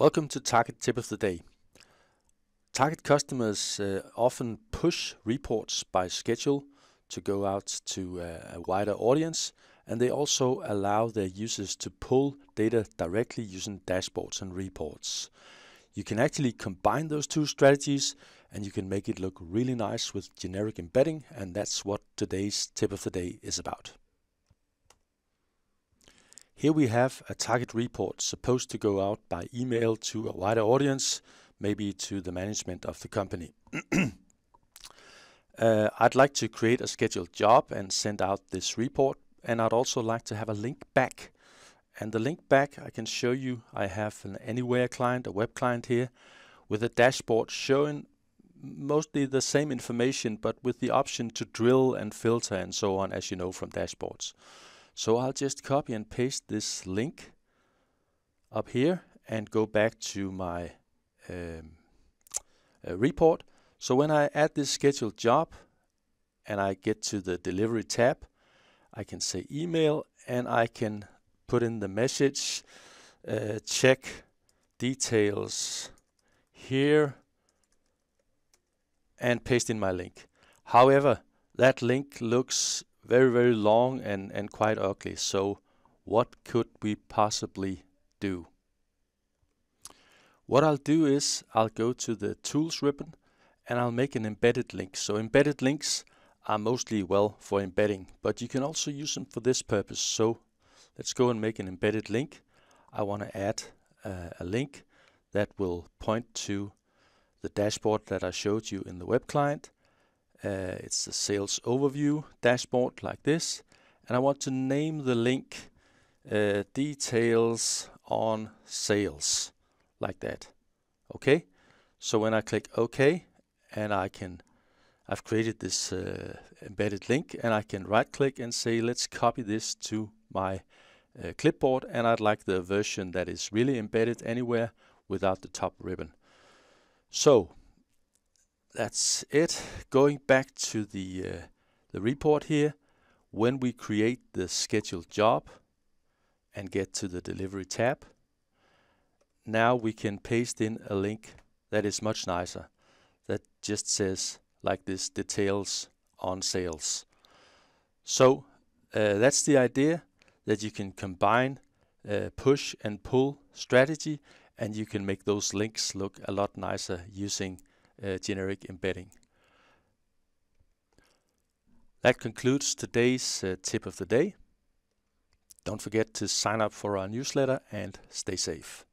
Welcome to TARGIT Tip of the Day. TARGIT customers uh, often push reports by schedule to go out to uh, a wider audience, and they also allow their users to pull data directly using dashboards and reports. You can actually combine those two strategies and you can make it look really nice with generic embedding, and that's what today's tip of the day is about. Here we have a TARGIT report supposed to go out by email to a wider audience, maybe to the management of the company. uh, I'd like to create a scheduled job and send out this report, and I'd also like to have a link back. And the link back I can show you, I have an Anywhere client, a web client here, with a dashboard showing mostly the same information, but with the option to drill and filter and so on, as you know from dashboards. So I'll just copy and paste this link up here and go back to my um, uh, report. So when I add this scheduled job and I get to the delivery tab, I can say email and I can put in the message, uh, check details here and paste in my link. However, that link looks very, very long and, and quite ugly. So what could we possibly do? What I'll do is I'll go to the tools ribbon and I'll make an embedded link. So embedded links are mostly well for embedding, but you can also use them for this purpose. So let's go and make an embedded link. I want to add uh, a link that will point to the dashboard that I showed you in the web client. Uh, it's a sales overview dashboard like this. And I want to name the link uh, details on sales like that. Okay. So when I click OK and I can, I've created this uh, embedded link and I can right click and say, let's copy this to my uh, clipboard. And I'd like the version that is really embedded anywhere without the top ribbon. So that's it. Going back to the, uh, the report here, when we create the scheduled job and get to the delivery tab, now we can paste in a link that is much nicer, that just says like this, details on sales. So uh, that's the idea that you can combine uh, push and pull strategy and you can make those links look a lot nicer using generic embedding. That concludes today's uh, tip of the day. Don't forget to sign up for our newsletter and stay safe.